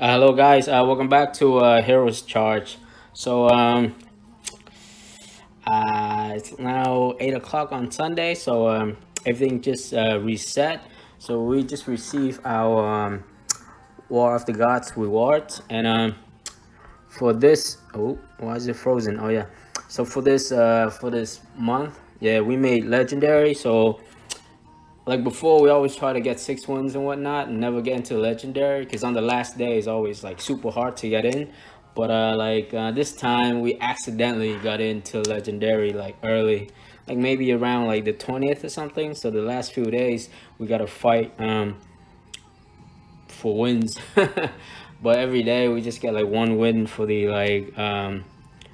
Uh, hello guys, uh, welcome back to uh, Heroes Charge. So um, uh, it's now 8 o'clock on Sunday, so um, everything just uh, reset. So we just received our um, War of the Gods rewards. And um, for this, oh, why is it frozen? Oh yeah. So for this, uh, for this month, yeah, we made Legendary. So like before we always try to get six wins and whatnot and never get into legendary because on the last day is always like super hard to get in. But uh like uh, this time we accidentally got into legendary like early like maybe around like the 20th or something. So the last few days we got to fight um for wins. But every day we just get like one win for the like um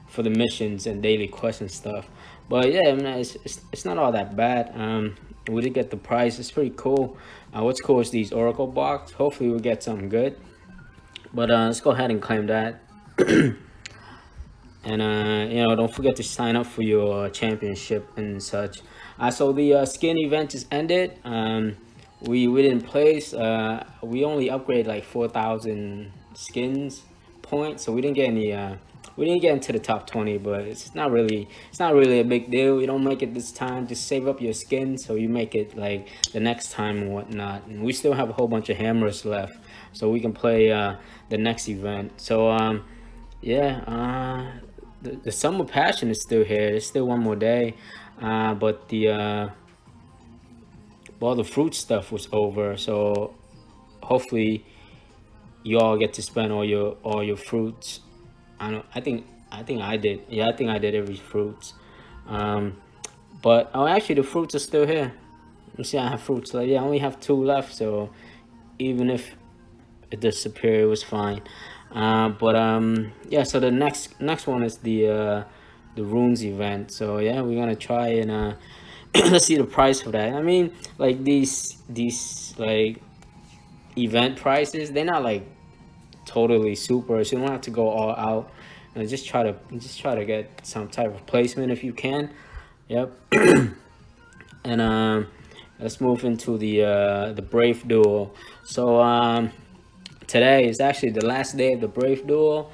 for the missions and daily quests and stuff. But yeah I mean, it's, it's, it's not all that bad. Um we did get the price. It's pretty cool. Uh, what's cool is these oracle box. Hopefully we'll get something good. But uh, let's go ahead and claim that. And uh, you know don't forget to sign up for your championship and such. Uh, so the uh, skin event is ended. Um, we we didn't place uh, we only upgraded like 4,000 skins points so we didn't get any uh, we didn't get into the top 20 but it's not really it's not really a big deal. You don't make it this time. Just save up your skin so you make it like the next time and whatnot. And we still have a whole bunch of hammers left so we can play uh the next event. So um yeah uh the, the summer passion is still here. There's still one more day uh but the uh well the fruit stuff was over. So hopefully you all get to spend all your all your fruits I don't. I think. I think I did. Yeah, I think I did every fruits. Um, but oh, actually, the fruits are still here. You see, I have fruits. Like yeah, I only have two left. So even if the superior was fine. Uh, but um, yeah. So the next next one is the uh, the runes event. So yeah, we're gonna try and uh, see the price for that. I mean, like these these like event prices, they're not like totally super so you don't have to go all out and just try to just try to get some type of placement if you can. Yep. And um let's move into the uh the brave duel. So um today is actually the last day of the brave duel.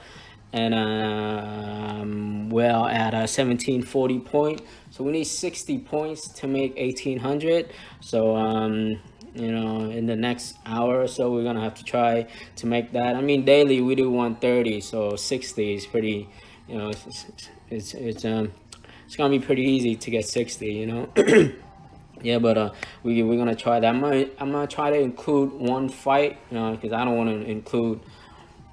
And um well at a 1740 point. So we need 60 points to make 1800 so um you know in the next hour or so we're gonna have to try to make that. I mean daily we do 130 so 60 is pretty you know it's it's, it's um it's gonna be pretty easy to get 60 you know? Yeah but uh we, we're gonna try that. I'm gonna i'm gonna try to include one fight you know because i don't want to include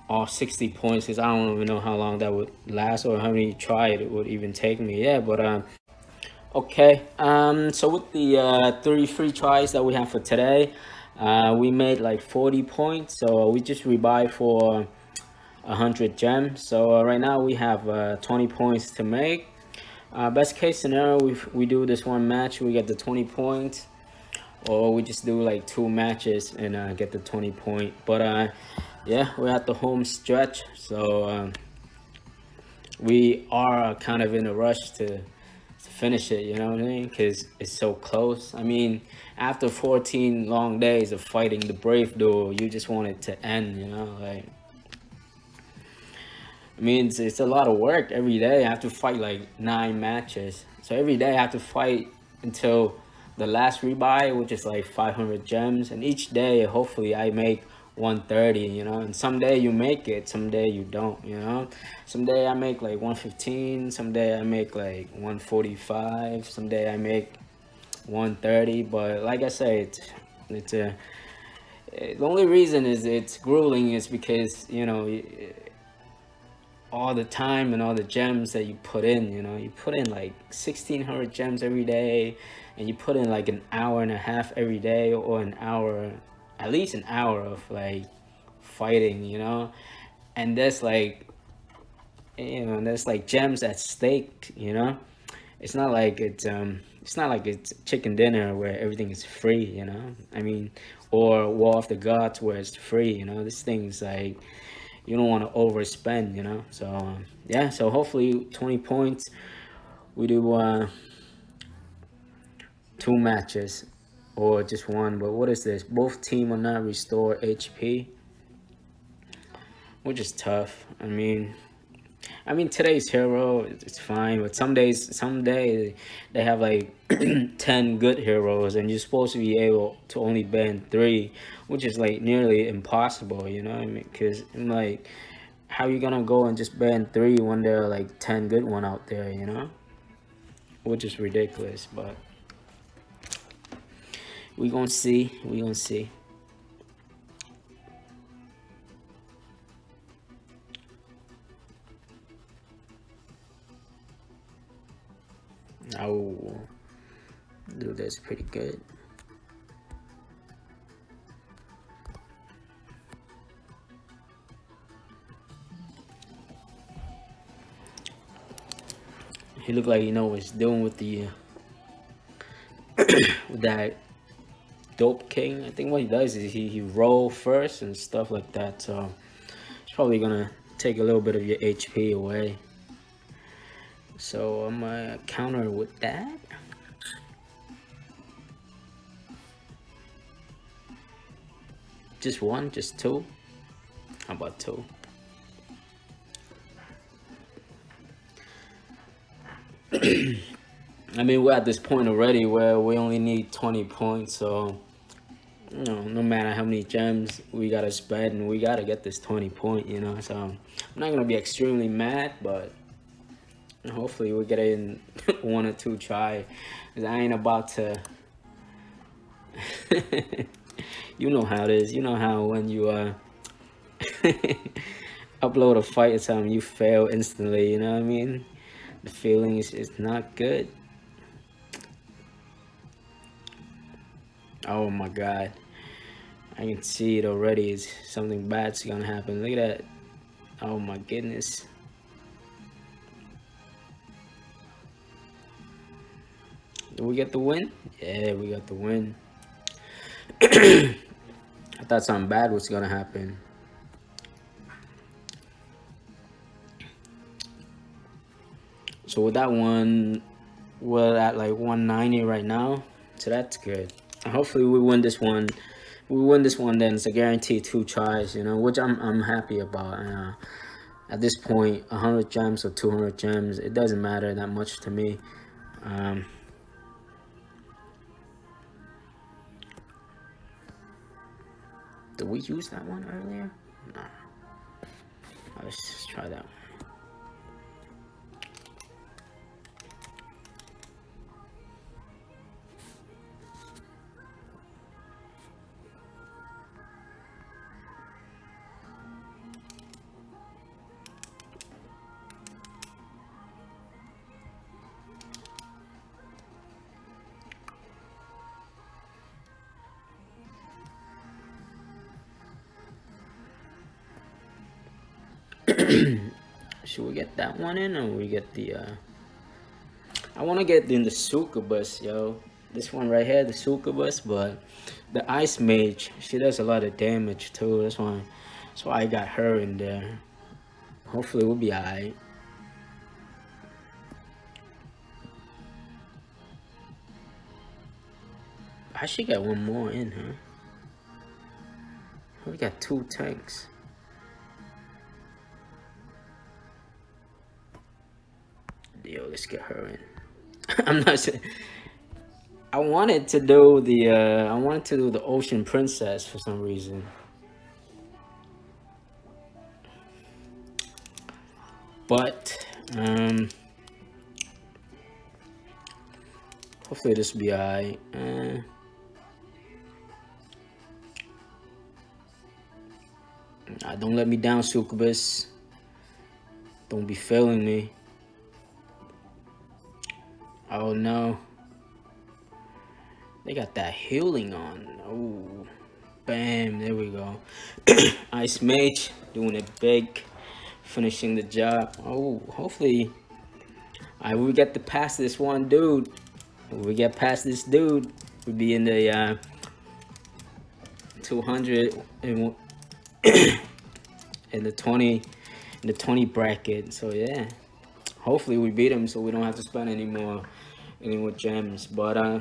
all 60 points because i don't even know how long that would last or how many try it would even take me. Yeah but um Okay, um, so with the uh, three free tries that we have for today, uh, we made like 40 points. So we just rebuy for 100 gems. So uh, right now we have uh, 20 points to make. Uh, best case scenario, we, we do this one match, we get the 20 points. Or we just do like two matches and uh, get the 20 point. But uh, yeah, we're at the home stretch. So um, we are kind of in a rush to finish it, you know what I mean? Because it's so close. I mean, after 14 long days of fighting the Brave Duel, you just want it to end, you know? Like, I mean, it's, it's a lot of work every day. I have to fight like nine matches. So every day I have to fight until the last rebuy, which is like 500 gems. And each day, hopefully, I make 130 you know and someday you make it someday you don't you know. Someday i make like 115 someday i make like 145 someday i make 130 but like i say it's it's a the only reason is it's grueling is because you know all the time and all the gems that you put in you know. You put in like 1600 gems every day and you put in like an hour and a half every day or an hour at least an hour of like fighting, you know, and there's like, you know, there's like gems at stake, you know. It's not like it's um, it's not like it's chicken dinner where everything is free, you know. I mean, or War of the Gods where it's free, you know. This thing's like you don't want to overspend, you know. So um, yeah, so hopefully 20 points. We do uh, two matches or just one but what is this both team will not restore hp which is tough. I mean, I mean today's hero it's fine, but some days, some days they have like ten good heroes, and you're supposed to be able to only ban three, which is like nearly impossible. You know I mean? Because like, how you gonna go and just ban three when there are like ten good one out there? You know, which is ridiculous, but we gonna see. We gonna see. Oh, do this pretty good. He looked like he know what he's doing with the uh, with that dope king. I think what he does is he, he roll first and stuff like that. So it's probably gonna take a little bit of your HP away. So I'm gonna counter with that. Just one, just two. How about two? I mean, we're at this point already where we only need 20 points, so you know, no matter how many gems we gotta spend, and we gotta get this 20 point, you know. So I'm not gonna be extremely mad, but hopefully we get in one or two try. Cause I ain't about to. you know how it is. You know how when you uh upload a fight or something, you fail instantly. You know what I mean? The feeling is, is not good. Oh my god. I can see it already. It's something bad's gonna happen. Look at that. Oh my goodness. Did we get the win? Yeah, we got the win. I thought something bad was gonna happen. So with that one, we're at like 190 right now. So that's good. Hopefully we win this one. We win this one, then it's a guaranteed two tries, you know, which I'm I'm happy about. Uh, at this point, 100 gems or 200 gems, it doesn't matter that much to me. Um, Did we use that one earlier? No. Let's just try that one. Should we get that one in or we get the uh I wanna get in the succubus, yo. This one right here, the succubus, but the ice mage, she does a lot of damage too. That's why that's why I got her in there. Hopefully we'll be alright. I should get one more in, huh? We got two tanks. Let's get her in. I'm not saying. I wanted to do the uh, I wanted to do the Ocean Princess for some reason. But um hopefully this will be alright. Uh, don't let me down, Succubus. Don't be failing me. Oh no. They got that healing on. Oh, bam, there we go. Ice Mage doing it big, finishing the job. Oh, hopefully, I will get to pass this one dude. If we get past this dude, we'll be in the uh, 200 and in the 20 in the 20 bracket. So yeah hopefully we beat him so we don't have to spend any more any more gems but uh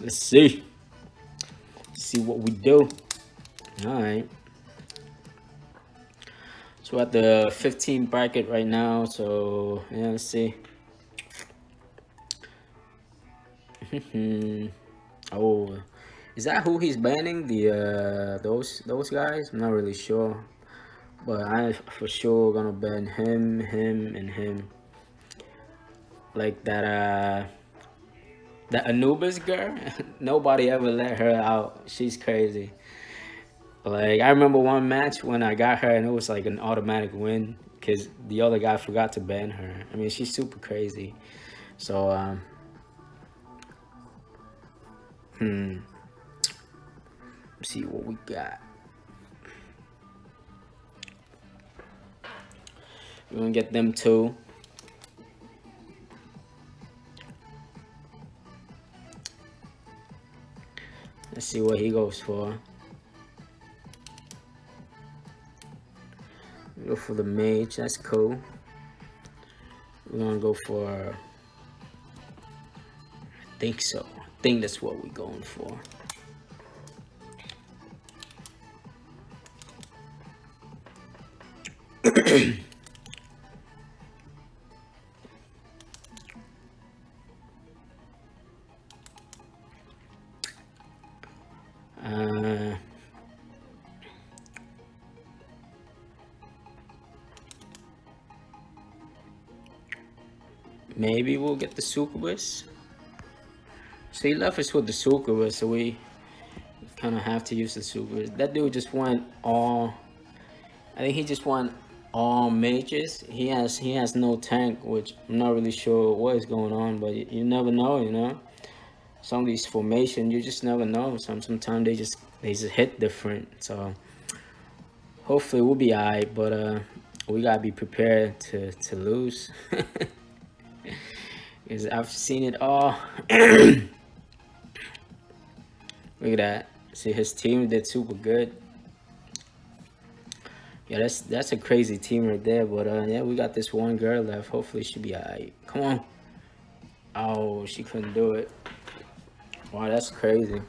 let's see see what we do All right. So at the 15 bracket right now. So yeah, let's see. oh, is that who he's banning? The uh, those those guys? I'm not really sure, but I for sure gonna ban him, him, and him. Like that uh, that Anubis girl. Nobody ever let her out. She's crazy. Like I remember one match when I got her and it was like an automatic win because the other guy forgot to ban her. I mean, she's super crazy. So um, Hmm. Let's see what we got. We're gonna get them too. Let's see what he goes for. Go for the mage, that's cool. We're gonna go for, I think so I think that's what we're going for. maybe we'll get the Succubus. So he left us with the Succubus, so we kind of have to use the Succubus. That dude just went all, I think he just went all mages. He has he has no tank, which I'm not really sure what is going on, but you, you never know, you know. Some of these formations, you just never know. Some sometimes they just they just hit different. So hopefully we'll be alright, but uh, we gotta be prepared to to lose. Because I've seen it all. Look at that. See, his team did super good. Yeah, that's that's a crazy team right there. But uh, yeah, we got this one girl left. Hopefully she'll be alright. Come on. Oh, she couldn't do it. Wow, that's crazy.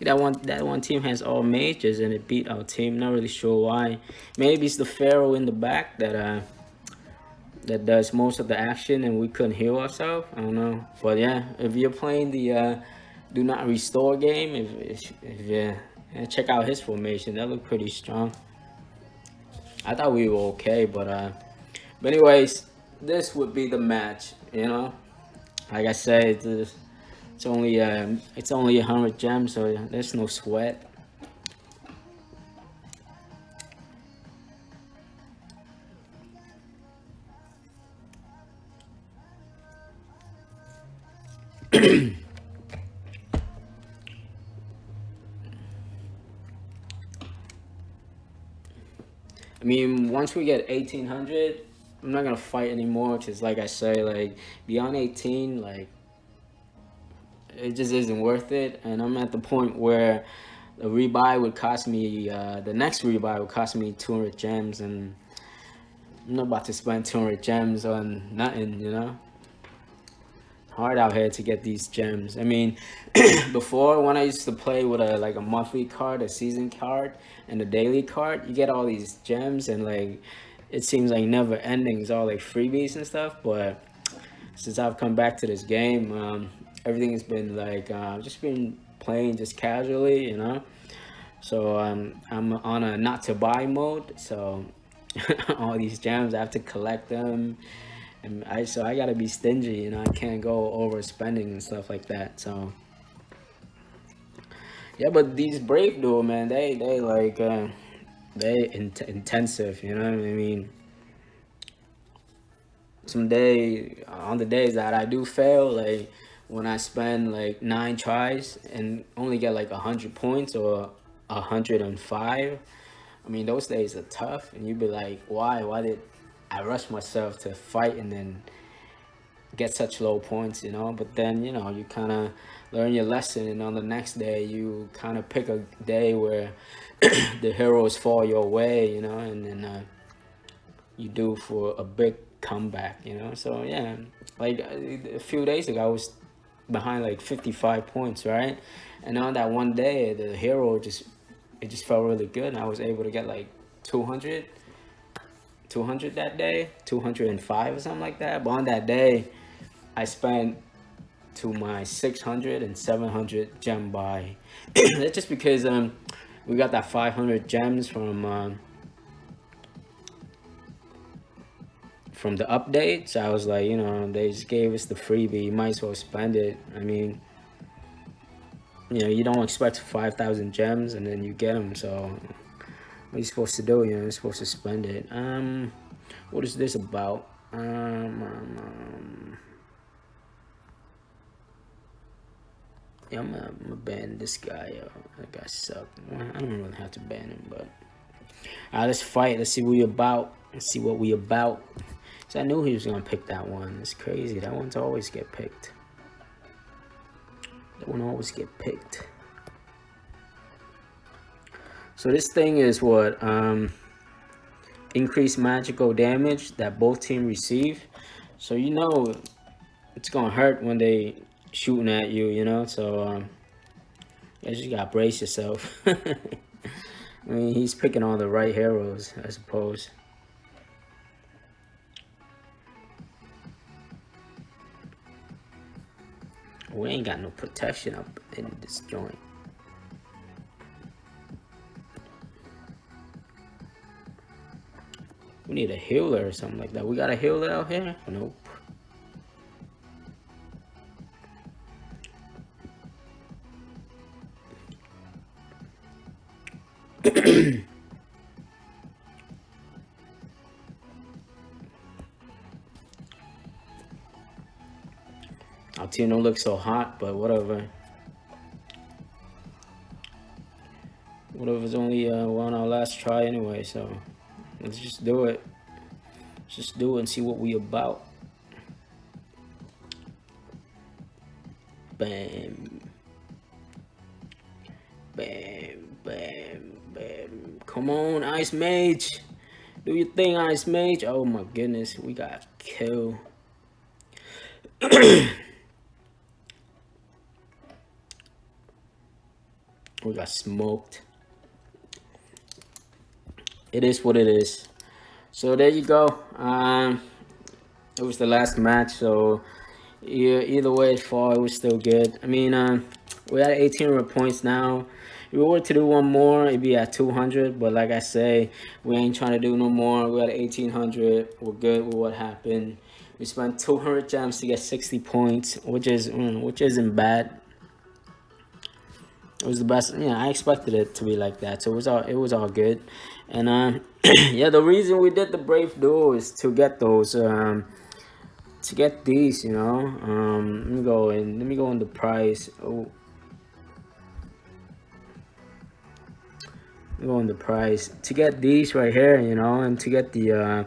That one that one team has all mages and it beat our team. Not really sure why. Maybe it's the Pharaoh in the back that uh that does most of the action and we couldn't heal ourselves. I don't know. But yeah, if you're playing the uh do not restore game. If, if, if yeah, check out his formation. That looked pretty strong. I thought we were okay, but uh, but anyways, this would be the match. You know, like I said, it's, it's only um, it's only a hundred gems, so there's no sweat. I mean, once we get 1800, I'm not gonna fight anymore because, like I say, like beyond 18, like it just isn't worth it. And I'm at the point where the rebuy would cost me, uh, the next rebuy would cost me 200 gems, and I'm not about to spend 200 gems on nothing, you know hard out here to get these gems. I mean, before when I used to play with a like a monthly card, a season card, and a daily card, you get all these gems and like it seems like never ending. All like freebies and stuff. But since I've come back to this game, um, everything has been like uh, just been playing just casually, you know. So um, I'm on a not to buy mode. So all these gems, I have to collect them and I so I gotta be stingy, you know. I can't go overspending and stuff like that. So yeah, but these brave duel, man, they they like uh, they in intensive, you know what I mean. Some day on the days that I do fail, like when I spend like nine tries and only get like a hundred points or a hundred and five. I mean, those days are tough, and you'd be like, why? Why did I rushed myself to fight and then get such low points, you know. But then, you know, you kind of learn your lesson, and on the next day, you kind of pick a day where the heroes fall your way, you know, and then uh, you do for a big comeback, you know. So yeah, like a few days ago, I was behind like 55 points, right? And on that one day, the hero just it just felt really good. And I was able to get like 200, 200 that day, 205 or something like that. But on that day, I spent to my 600 and 700 gem buy. That's just because um we got that 500 gems from um, from the updates. I was like, you know, they just gave us the freebie. You might as well spend it. I mean, you know, you don't expect 5,000 gems and then you get them. So what are you supposed to do? You're supposed to spend it. Um, what is this about? Um, um, um yeah, I'm gonna, I'm gonna ban this guy. Yo. That guy sucked. I don't really have to ban him, but all right, let's fight. Let's see what we about. Let's see what we about. So I knew he was gonna pick that one. It's crazy. That one's always get picked. That one always get picked. So this thing is what um, increased magical damage that both team receive. So you know it's gonna hurt when they shooting at you, you know. So um, you just gotta brace yourself. I mean, he's picking all the right heroes, I suppose. We ain't got no protection up in this joint. We need a healer or something like that. We got a healer out here? Nope. Altino looks so hot, but whatever. Whatever it's only uh, on our last try anyway, so let's just do it. Let's just do it and see what we about. Bam. Bam, bam, bam. Come on, Ice Mage. Do your thing, Ice Mage. Oh my goodness, we got killed. We got smoked. It is what it is. So there you go. Um, it was the last match. So either way it fall, it was still good. I mean, um, we had 1800 points now. If we were to do one more, it'd be at 200. But like I say, we ain't trying to do no more. We're at 1800. We're good with what happened. We spent 200 gems to get 60 points, which is mm, which isn't bad it was the best yeah i expected it to be like that so it was all it was all good and um yeah the reason we did the brave duel is to get those um to get these you know? Um let me go in let me go in the price. Oh. Go in the price. To get these right here you know and to get the uh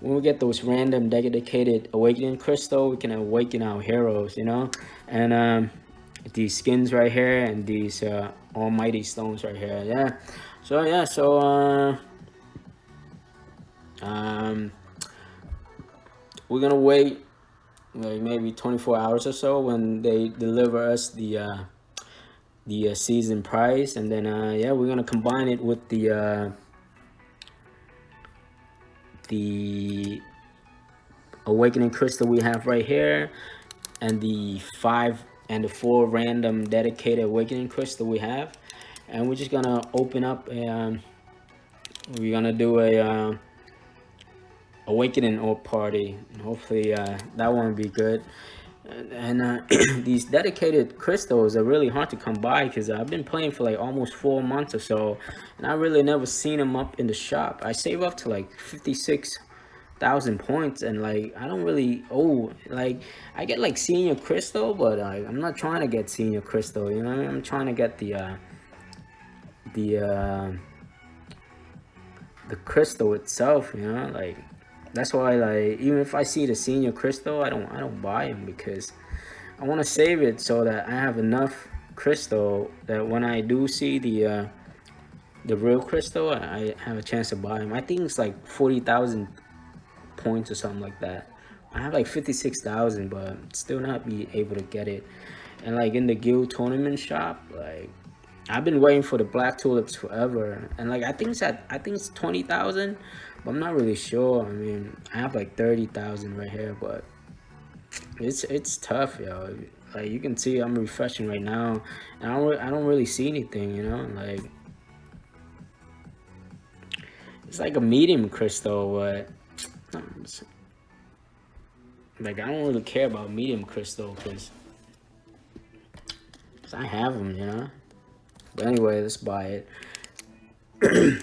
when we get those random dedicated awakening crystal we can awaken our heroes you know? And um these skins right here and these uh, almighty stones right here yeah so yeah so uh, um we're gonna wait like maybe 24 hours or so when they deliver us the uh the uh, season price. And then uh yeah we're gonna combine it with the uh the awakening crystal we have right here and the five and the four random dedicated awakening crystal we have and we're just gonna open up um, we're gonna do a uh, awakening or party. Hopefully uh, that one be good. And uh, these dedicated crystals are really hard to come by because I've been playing for like almost four months or so and I really never seen them up in the shop. I save up to like 56 thousand points and like I don't really oh like I get like senior crystal but uh, I'm not trying to get senior crystal you know I am trying to get the uh the uh the crystal itself you know like that's why like even if I see the senior crystal I don't I don't buy them because I want to save it so that I have enough crystal that when I do see the uh the real crystal I have a chance to buy them I think it's like 40,000 points or something like that. I have like 56,000, but still not be able to get it. And like in the guild tournament shop, like I've been waiting for the black tulips forever, and like I think it's at I think it's twenty thousand, but I'm not really sure. I mean, I have like thirty thousand right here, but it's it's tough, yo. Like you can see, I'm refreshing right now, and I don't I don't really see anything, you know, like it's like a medium crystal, but like I don't really care about medium crystal because I have them, you know. But anyway, let's buy it.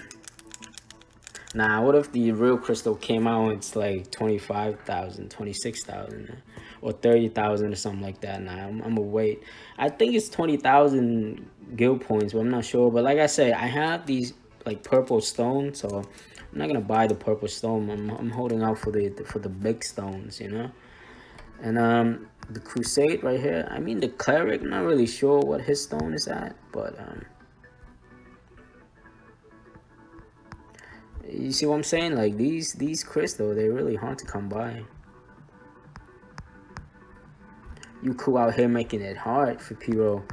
now, what if the real crystal came out it's like 25,000, 26,000 or 30,000 or something like that. Now, I'm, I'm gonna wait. I think it's 20,000 guild points, but I'm not sure. But like I said, I have these like purple stones, so I'm not gonna buy the purple stone. I'm, I'm holding out for the for the big stones, you know. And um, the crusade right here i mean the cleric not really sure what his stone is at but um you see what i'm saying? Like these these crystals they're really hard to come by. You cool out here making it hard for people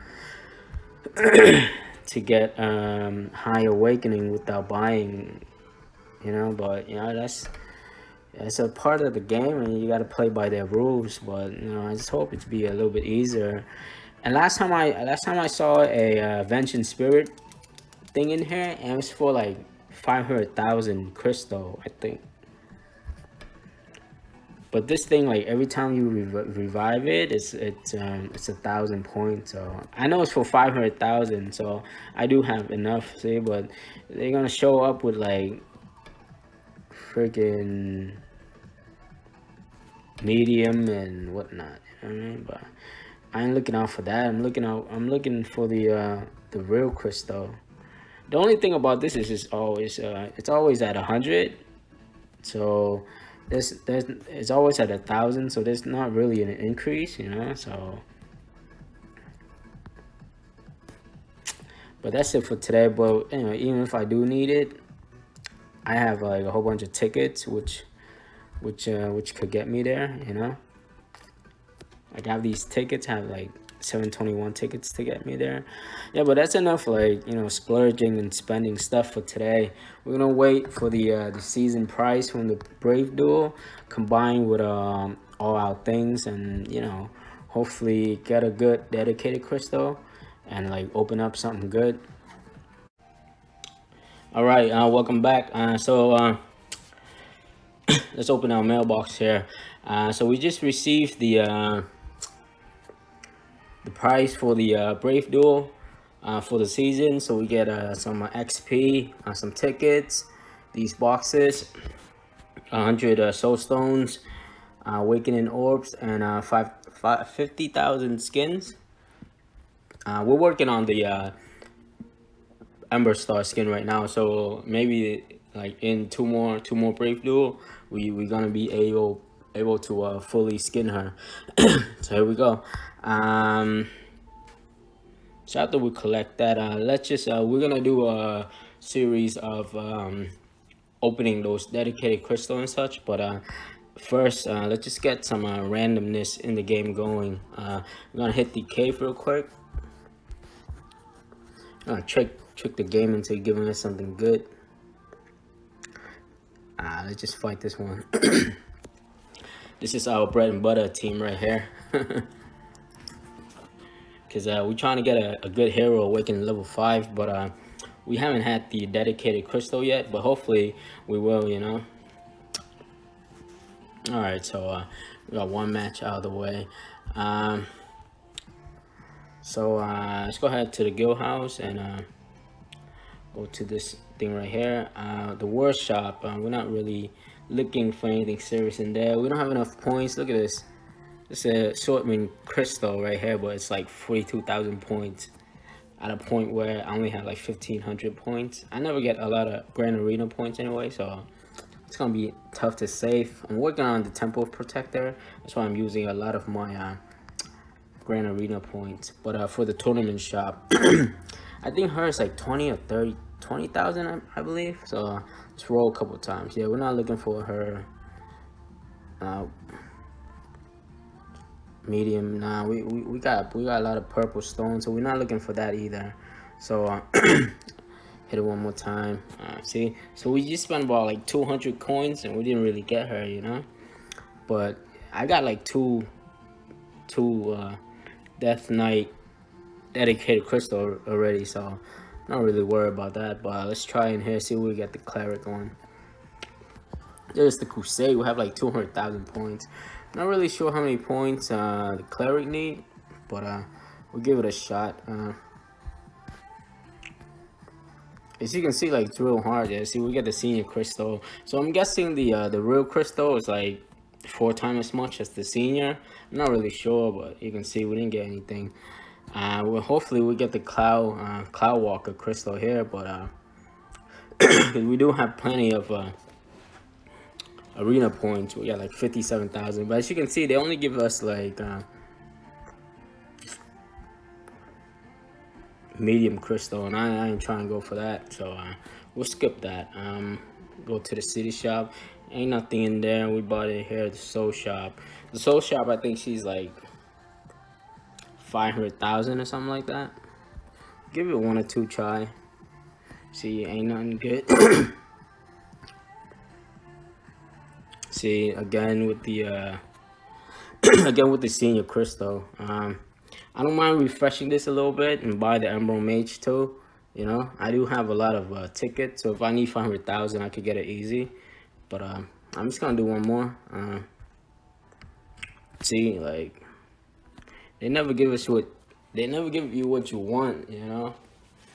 to get um high awakening without buying you know but you know that's it's a part of the game and you got to play by their rules but you know i just hope it's be a little bit easier. And last time i last time i saw a uh, vengeance spirit thing in here and it was for like 500,000 crystal i think. But this thing like every time you rev revive it it's it's um it's a thousand points so i know it's for 500,000 so i do have enough see but they're gonna show up with like freaking medium and whatnot. You know what I mean? But I ain't looking out for that. I'm looking out. I'm looking for the uh, the real crystal. The only thing about this is it's always uh, it's always at a hundred. So there's there's it's always at a thousand. So there's not really an increase, you know. So. But that's it for today. But anyway, even if I do need it, I have like a whole bunch of tickets, which which uh, which could get me there, you know. Like I have these tickets, have like 721 tickets to get me there. Yeah, but that's enough like, you know, splurging and spending stuff for today. We're gonna wait for the uh, the season price from the Brave Duel combined with um all out things and you know, hopefully get a good dedicated crystal and like open up something good. All right, uh, welcome back. Uh, so uh, let's open our mailbox here. Uh, so we just received the uh, the price for the uh, Brave Duel for the season. So we get some XP, some tickets, these boxes, 100 uh, soul stones, awakening orbs, and uh, five, five, 50,000 skins. We're working on the Ember Star skin right now. So maybe like in two more two more Brave Duel, we we're gonna be able able to uh, fully skin her. so here we go. Um, so after we collect that, uh, let's just uh, we're gonna do a series of um, opening those dedicated crystal and such. But uh, first, uh, let's just get some uh, randomness in the game going. Uh, we're gonna hit the cave real quick. Uh, trick trick the game into giving us something good. Ah, let's just fight this one. this is our bread and butter team right here. Because uh, we're trying to get a, a good hero awakening level 5, but uh, we haven't had the dedicated crystal yet, but hopefully we will, you know. Alright, so uh, we got one match out of the way. Um, so uh, let's go ahead to the guild house and uh, go to this thing right here. Uh the workshop uh, we're not really looking for anything serious in there. We don't have enough points. Look at this. It's a assortment crystal right here but it's like 42,000 points at a point where I only have like 1500 points. I never get a lot of grand arena points anyway so it's gonna be tough to save. I'm working on the temple protector. That's why I'm using a lot of my uh, grand arena points but uh, for the tournament shop I think hers like 20 or 30, 20,000, I, I, believe. So let's roll a couple times. Yeah, we're not looking for her uh, medium. Nah, we, we, we got we got a lot of purple stones, so we're not looking for that either. So uh, hit it one more time. Uh, see, so we just spent about like 200 coins and we didn't really get her, you know. But I got like two, two uh, Death Knight dedicated crystal already, so not really worried about that. But let's try in here, see what we get the cleric on. There's the crusade. We have like 200,000 points. Not really sure how many points uh, the cleric need, but uh, we'll give it a shot. Uh, as you can see, like it's real hard. Yeah, see, we get the senior crystal. So I'm guessing the uh, the real crystal is like four times as much as the senior. I'm not really sure, but you can see we didn't get anything. Uh, well, hopefully we get the cloud uh, cloud walker crystal here, but uh, we do have plenty of uh, arena points. We got like 57,000. But as you can see, they only give us like uh, medium crystal. And I, I, ain't trying to go for that. So uh, we'll skip that. Um, go to the city shop. Ain't nothing in there. We bought it here at the soul shop. The soul shop, I think she's like 500,000 or something like that. Give it one or two try. See, ain't nothing good. See, again with the uh, again with the senior crystal. Um, I don't mind refreshing this a little bit and buy the Emerald Mage too. You know, I do have a lot of uh, tickets, so if I need 500,000, I could get it easy. But uh, I'm just gonna do one more. Uh, see, like, they never give us what, they never give you what you want, you know?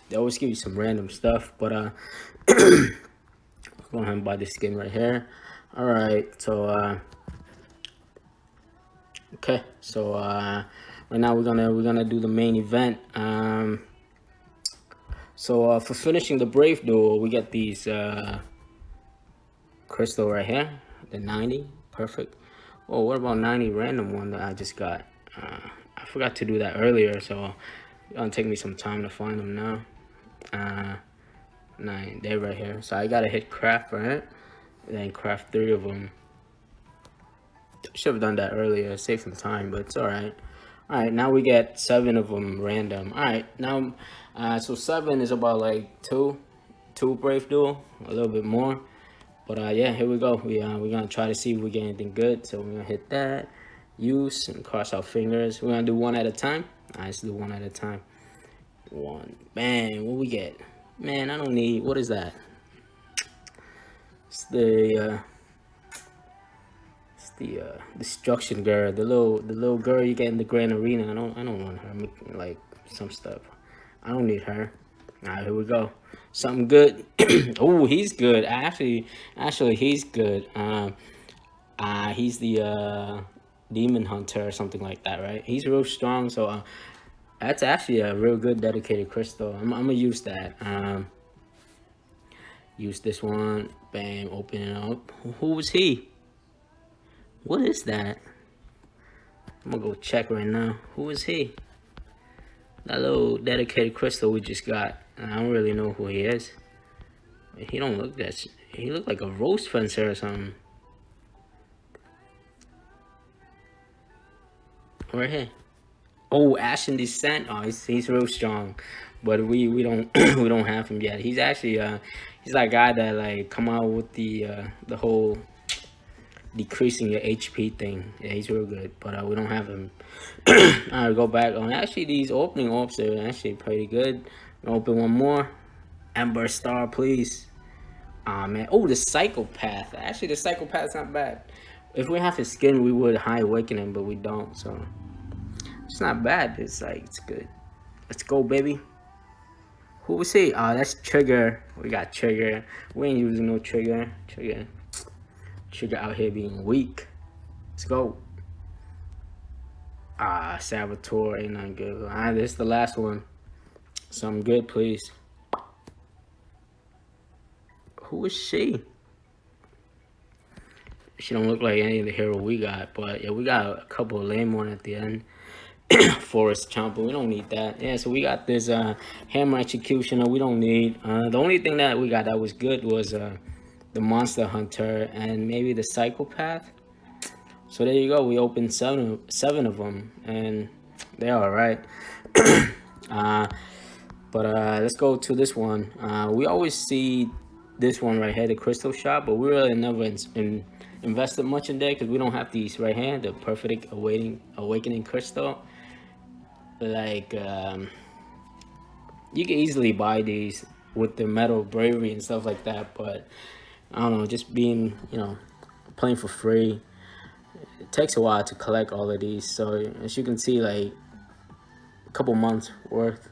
They always give you some random stuff, but uh, go ahead and buy this skin right here. All right, so uh, okay, so uh, right now we're gonna we're gonna do the main event. Um, so uh, for finishing the Brave duel, we get these uh, crystal right here, the 90, perfect. Oh, what about 90 random one that I just got? Uh, I forgot to do that earlier, so gonna take me some time to find them now. Uh, nine, they're right here. So I gotta hit craft, right? then craft three of them. Should have done that earlier, save some time, but it's all right. All right, now we get seven of them random. All right, now, uh, so seven is about like two, two brave duel, a little bit more. But uh, yeah, here we go. We uh, we're gonna try to see if we get anything good. So we're gonna hit that, use, and cross our fingers. We're gonna do one at a time. Right, let's do one at a time. One, bang. What we get? Man, I don't need. What is that? It's the uh, it's the uh, destruction girl, the little the little girl you get in the grand arena. I don't I don't want her like some stuff. I don't need her. All right, here we go. Something good. oh, he's good. Actually, actually, he's good. Um, uh, he's the uh, demon hunter or something like that, right? He's real strong. So uh, that's actually a real good dedicated crystal. I'm, I'm gonna use that. Um, use this one bam open it up who was he what is that i'm gonna go check right now who is he that little dedicated crystal we just got i don't really know who he is. He don't look that he look like a roast fencer or something. Right here. Oh ashen descent. Oh he's, he's real strong. But we we don't we don't have him yet. He's actually uh he's that guy that like come out with the uh, the whole decreasing your HP thing. Yeah, he's real good, but uh, we don't have him. Alright, go back on. Actually, these opening orbs are actually pretty good. Open one more. Ember Star, please. Ah oh, man. Oh, the Psychopath. Actually, the Psychopath's not bad. If we have his skin, we would high awaken him, but we don't. So it's not bad. It's like it's good. Let's go, baby. Who was he? Oh, that's Trigger. We got Trigger. We ain't using no Trigger. Trigger. Trigger out here being weak. Let's go. Ah, Saboteur ain't not good. Ah, this is the last one. Something good, please. Who is she? She don't look like any of the hero we got, but yeah, we got a couple of lame one at the end. Forest Chomper. We don't need that. Yeah, so we got this uh, Hammer Executioner. We don't need. Uh, the only thing that we got that was good was uh, the Monster Hunter and maybe the Psychopath. So there you go. We opened seven, seven of them, and they're all right. uh, but uh let's go to this one uh we always see this one right here the crystal shop but we really never in, in invested much in there because we don't have these right here the perfect awaiting awakening crystal like um you can easily buy these with the metal bravery and stuff like that but i don't know just being you know playing for free it takes a while to collect all of these so as you can see like a couple months worth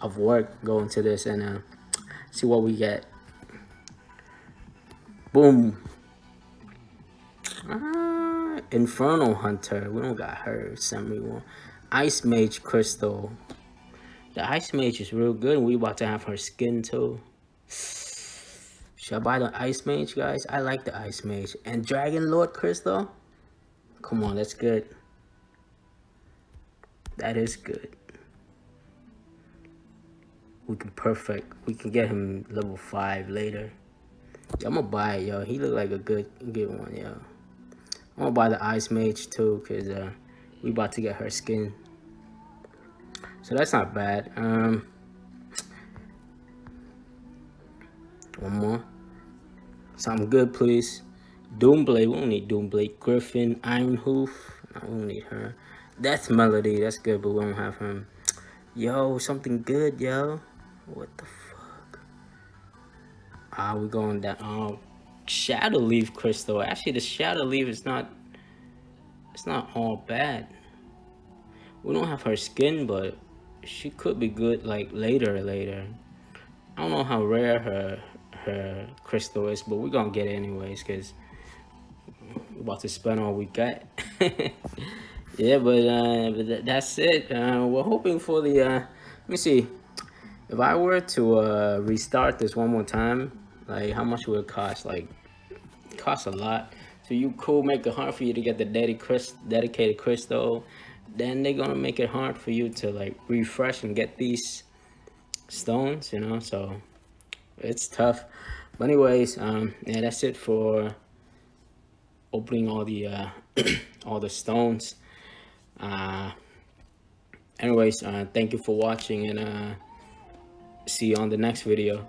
of work go into this and uh, see what we get boom uh, Inferno Hunter. We don't got her. Send me one. Ice Mage Crystal. The Ice Mage is real good. We about to have her skin too. Should I buy the Ice Mage, guys? I like the Ice Mage. And Dragon Lord Crystal? Come on, that's good. That is good. We can perfect. We can get him level 5 later. I'm gonna buy it, yo. He look like a good good one, yo. I'm gonna buy the Ice Mage too, cause uh, we about to get her skin. So that's not bad. Um, one more. Something good, please. Doomblade. We don't need Doomblade. Griffin. Ironhoof. We don't need her. Death Melody. That's good, but we don't have him. Yo, something good, yo. What the fuck? Ah, we going down. Oh, shadow leaf crystal actually the shadow leaf is not it's not all bad we don't have her skin but she could be good like later later i don't know how rare her crystal is but we're gonna get it anyways because we're about to spend all we got. Yeah but uh but that's it. Uh we're hoping for the uh let me see. If i were to uh restart this one more time like how much would it cost? Like it costs a lot. So you could make it hard for you to get the dedicated crystal. Then they're gonna make it hard for you to like refresh and get these stones you know so it's tough. But anyways um yeah that's it for opening all the uh all the stones. Uh anyways uh thank you for watching and uh see you on the next video